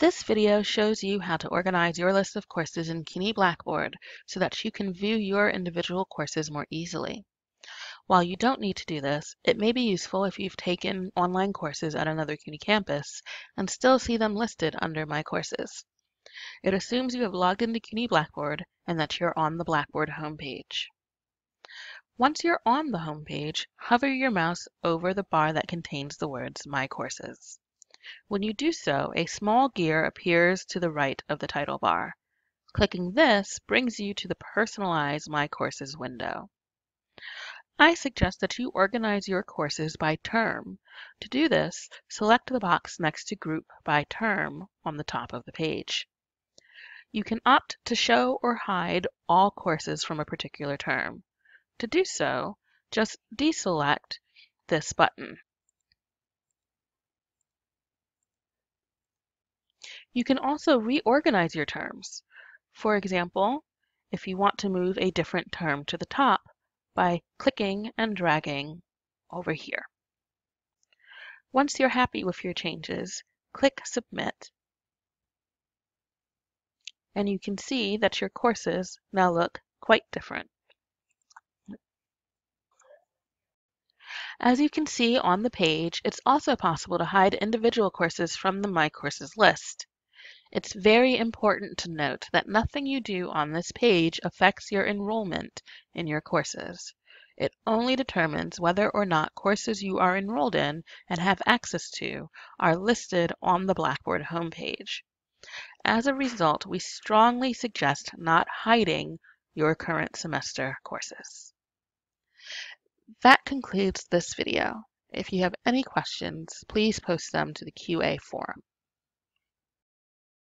This video shows you how to organize your list of courses in CUNY Blackboard so that you can view your individual courses more easily. While you don't need to do this, it may be useful if you've taken online courses at another CUNY campus and still see them listed under My Courses. It assumes you have logged into CUNY Blackboard and that you're on the Blackboard homepage. Once you're on the homepage, hover your mouse over the bar that contains the words My Courses. When you do so, a small gear appears to the right of the title bar. Clicking this brings you to the Personalize My Courses window. I suggest that you organize your courses by term. To do this, select the box next to Group by Term on the top of the page. You can opt to show or hide all courses from a particular term. To do so, just deselect this button. You can also reorganize your terms. For example, if you want to move a different term to the top by clicking and dragging over here. Once you're happy with your changes, click Submit. And you can see that your courses now look quite different. As you can see on the page, it's also possible to hide individual courses from the My Courses list. It's very important to note that nothing you do on this page affects your enrollment in your courses. It only determines whether or not courses you are enrolled in and have access to are listed on the Blackboard homepage. As a result, we strongly suggest not hiding your current semester courses. That concludes this video. If you have any questions, please post them to the QA forum.